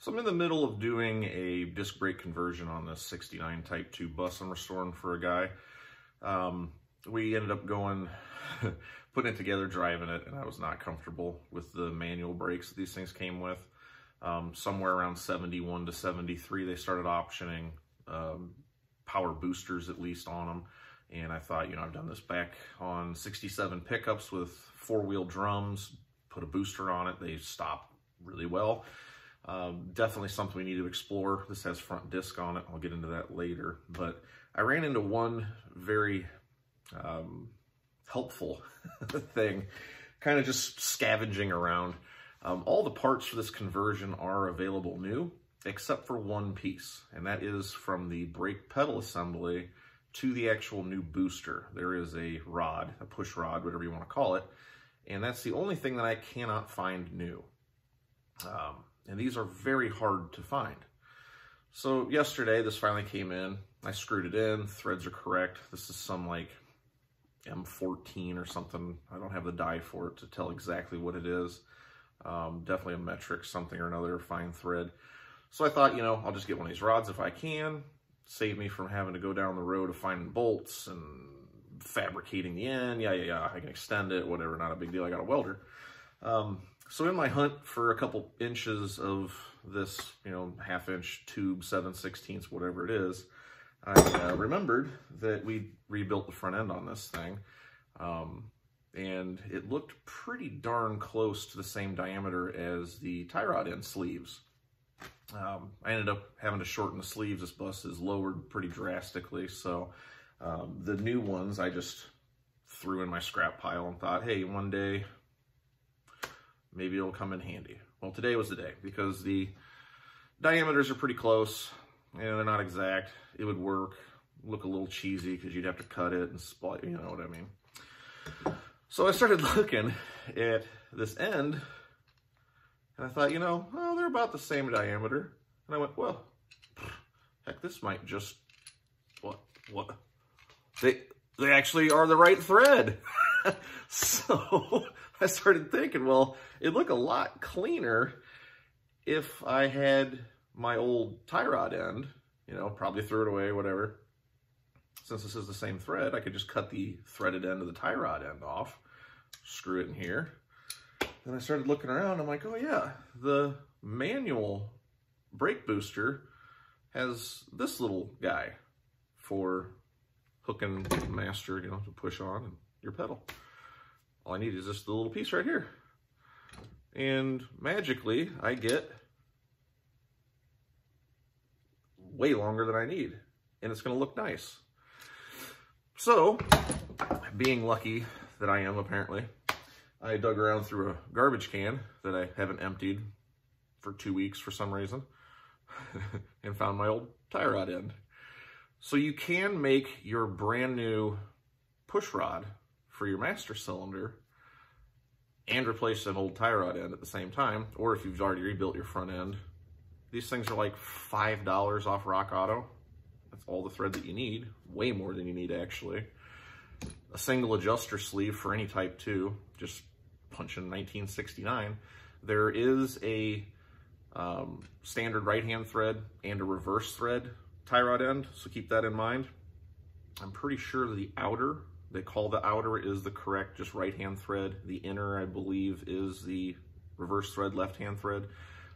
So I'm in the middle of doing a disc brake conversion on this 69 Type 2 bus I'm restoring for a guy. Um, we ended up going, putting it together, driving it, and I was not comfortable with the manual brakes that these things came with. Um, somewhere around 71 to 73, they started optioning um, power boosters at least on them. And I thought, you know, I've done this back on 67 pickups with four-wheel drums, put a booster on it, they stop really well. Um, definitely something we need to explore. This has front disc on it. I'll get into that later. But I ran into one very um, helpful thing, kind of just scavenging around. Um, all the parts for this conversion are available new, except for one piece, and that is from the brake pedal assembly to the actual new booster. There is a rod, a push rod, whatever you want to call it, and that's the only thing that I cannot find new. Um, and these are very hard to find. So yesterday, this finally came in. I screwed it in, threads are correct. This is some like M14 or something. I don't have the die for it to tell exactly what it is. Um, definitely a metric, something or another, fine thread. So I thought, you know, I'll just get one of these rods if I can, save me from having to go down the road of finding bolts and fabricating the end. Yeah, yeah, yeah, I can extend it, whatever, not a big deal. I got a welder. Um, so in my hunt for a couple inches of this, you know, half inch tube, 7 16ths, whatever it is, I uh, remembered that we rebuilt the front end on this thing. Um, and it looked pretty darn close to the same diameter as the tie rod end sleeves. Um, I ended up having to shorten the sleeves. This bus is lowered pretty drastically. So um, the new ones I just threw in my scrap pile and thought, hey, one day maybe it'll come in handy. Well, today was the day because the diameters are pretty close and they're not exact. It would work, look a little cheesy because you'd have to cut it and split, you know what I mean. So I started looking at this end and I thought, you know, well, they're about the same diameter. And I went, well, heck, this might just, what, what? They, they actually are the right thread. so I started thinking, well, it'd look a lot cleaner if I had my old tie rod end, you know, probably threw it away, whatever. Since this is the same thread, I could just cut the threaded end of the tie rod end off, screw it in here. Then I started looking around, I'm like, oh yeah, the manual brake booster has this little guy for hooking master, you know, to push on your pedal. All I need is just the little piece right here. And magically, I get way longer than I need. And it's going to look nice. So, being lucky that I am apparently, I dug around through a garbage can that I haven't emptied for two weeks for some reason and found my old tie rod end. So you can make your brand new push rod for your master cylinder and replace an old tie rod end at the same time, or if you've already rebuilt your front end. These things are like $5 off Rock Auto. That's all the thread that you need, way more than you need actually. A single adjuster sleeve for any Type 2, just punch in 1969. There is a um, standard right-hand thread and a reverse thread tie rod end, so keep that in mind. I'm pretty sure the outer they call the outer is the correct, just right-hand thread. The inner, I believe, is the reverse thread, left-hand thread.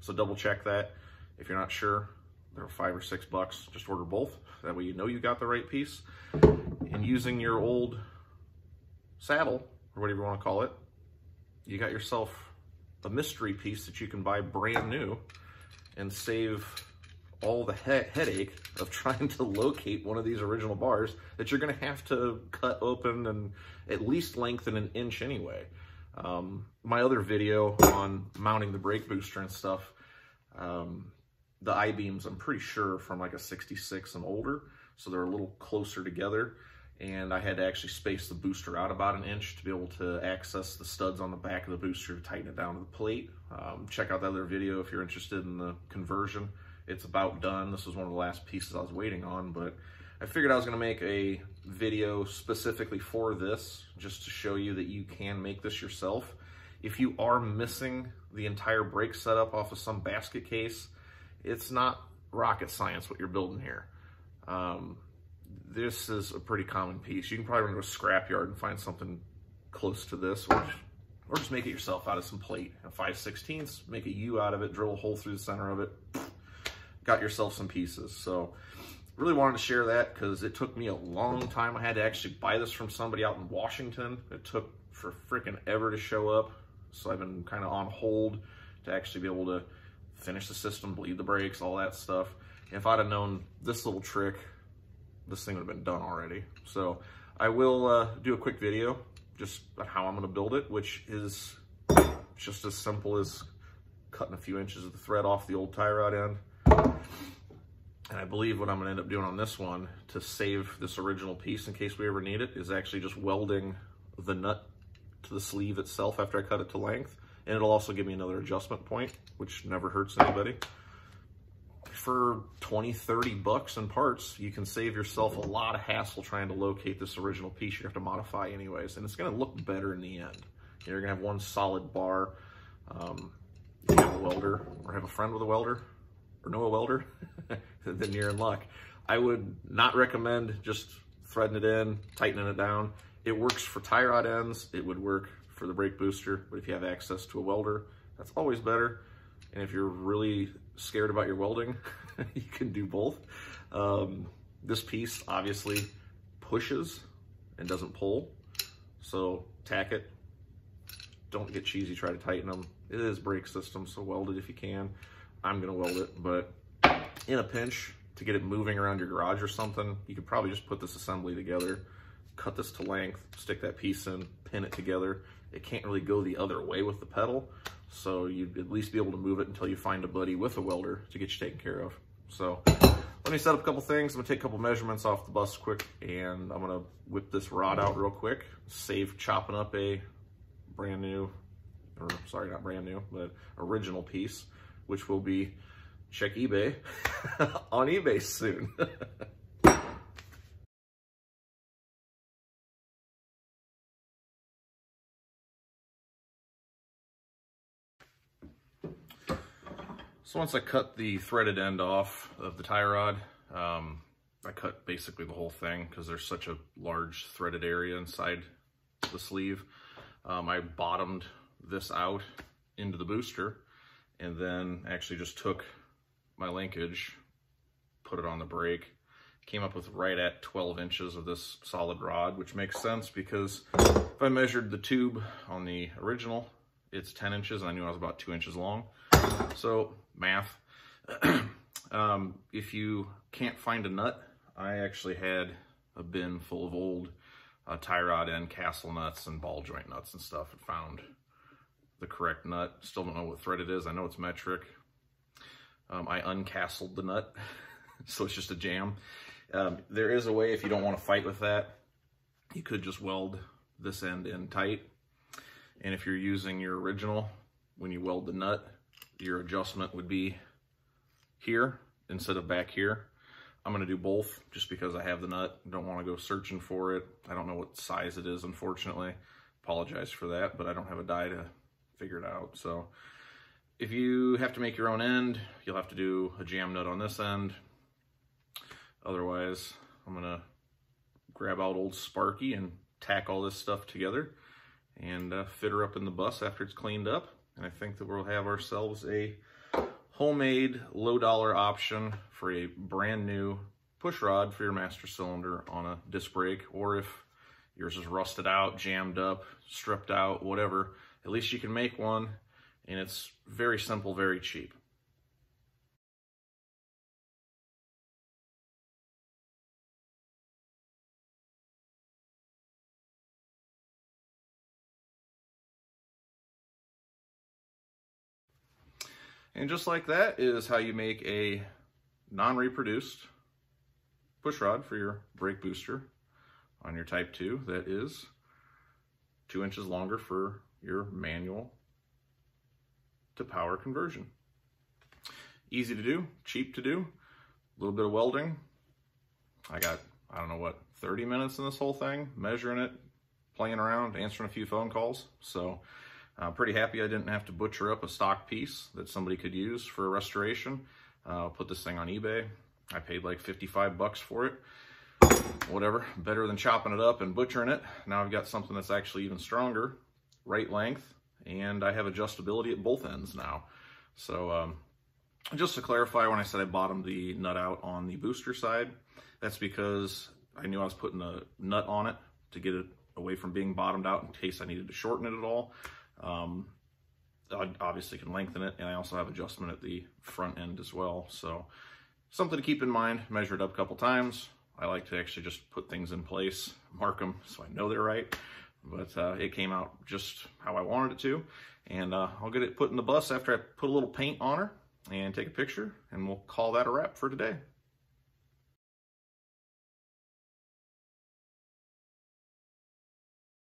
So double check that. If you're not sure, they're five or six bucks. Just order both. That way you know you got the right piece. And using your old saddle, or whatever you want to call it, you got yourself a mystery piece that you can buy brand new and save all the he headache of trying to locate one of these original bars that you're going to have to cut open and at least lengthen an inch anyway. Um, my other video on mounting the brake booster and stuff, um, the I-beams, I'm pretty sure from like a 66 and older, so they're a little closer together. And I had to actually space the booster out about an inch to be able to access the studs on the back of the booster to tighten it down to the plate. Um, check out that other video if you're interested in the conversion it's about done. This was one of the last pieces I was waiting on, but I figured I was gonna make a video specifically for this, just to show you that you can make this yourself. If you are missing the entire brake setup off of some basket case, it's not rocket science what you're building here. Um, this is a pretty common piece. You can probably run to a scrapyard and find something close to this, or, or just make it yourself out of some plate. A 5 16ths, make a U out of it, drill a hole through the center of it, got yourself some pieces. So really wanted to share that because it took me a long time. I had to actually buy this from somebody out in Washington. It took for freaking ever to show up. So I've been kind of on hold to actually be able to finish the system, bleed the brakes, all that stuff. If I'd have known this little trick, this thing would have been done already. So I will uh, do a quick video just how I'm going to build it, which is just as simple as cutting a few inches of the thread off the old tie rod end. And I believe what I'm going to end up doing on this one to save this original piece in case we ever need it is actually just welding the nut to the sleeve itself after I cut it to length. And it'll also give me another adjustment point, which never hurts anybody. For 20, 30 bucks in parts, you can save yourself a lot of hassle trying to locate this original piece you have to modify anyways. And it's gonna look better in the end. You're gonna have one solid bar. Um, you have a welder or have a friend with a welder or know a welder, then you're in luck. I would not recommend just threading it in, tightening it down. It works for tie rod ends. It would work for the brake booster, but if you have access to a welder, that's always better. And if you're really scared about your welding, you can do both. Um, this piece obviously pushes and doesn't pull. So tack it. Don't get cheesy, try to tighten them. It is brake system, so weld it if you can. I'm gonna weld it, but in a pinch, to get it moving around your garage or something, you could probably just put this assembly together, cut this to length, stick that piece in, pin it together, it can't really go the other way with the pedal. So you'd at least be able to move it until you find a buddy with a welder to get you taken care of. So let me set up a couple things. I'm gonna take a couple measurements off the bus quick and I'm gonna whip this rod out real quick, save chopping up a brand new, or sorry, not brand new, but original piece, which will be check eBay on eBay soon. So once I cut the threaded end off of the tie rod, um, I cut basically the whole thing because there's such a large threaded area inside the sleeve. Um, I bottomed this out into the booster and then actually just took my linkage, put it on the brake, came up with right at 12 inches of this solid rod, which makes sense because if I measured the tube on the original, it's 10 inches and I knew I was about two inches long. So math. um, if you can't find a nut, I actually had a bin full of old uh, tie rod end castle nuts and ball joint nuts and stuff and found the correct nut. Still don't know what thread it is. I know it's metric. Um, I uncastled the nut, so it's just a jam. Um, there is a way if you don't want to fight with that, you could just weld this end in tight. And if you're using your original, when you weld the nut, your adjustment would be here instead of back here. I'm gonna do both just because I have the nut. Don't wanna go searching for it. I don't know what size it is, unfortunately. Apologize for that, but I don't have a die to figure it out. So if you have to make your own end, you'll have to do a jam nut on this end. Otherwise, I'm gonna grab out old Sparky and tack all this stuff together and uh, fit her up in the bus after it's cleaned up. And I think that we'll have ourselves a homemade low dollar option for a brand new push rod for your master cylinder on a disc brake. Or if yours is rusted out, jammed up, stripped out, whatever, at least you can make one and it's very simple, very cheap. And just like that is how you make a non-reproduced push rod for your brake booster on your Type 2 that is two inches longer for your manual to power conversion. Easy to do, cheap to do, a little bit of welding. I got, I don't know what, 30 minutes in this whole thing, measuring it, playing around, answering a few phone calls. So I'm pretty happy I didn't have to butcher up a stock piece that somebody could use for a restoration. Uh, put this thing on eBay. I paid like 55 bucks for it. Whatever, better than chopping it up and butchering it. Now I've got something that's actually even stronger, right length, and I have adjustability at both ends now. So um, just to clarify, when I said I bottomed the nut out on the booster side, that's because I knew I was putting a nut on it to get it away from being bottomed out in case I needed to shorten it at all. Um, I obviously can lengthen it, and I also have adjustment at the front end as well. So something to keep in mind, measure it up a couple times. I like to actually just put things in place, mark them so I know they're right. But uh, it came out just how I wanted it to. And uh, I'll get it put in the bus after I put a little paint on her and take a picture, and we'll call that a wrap for today.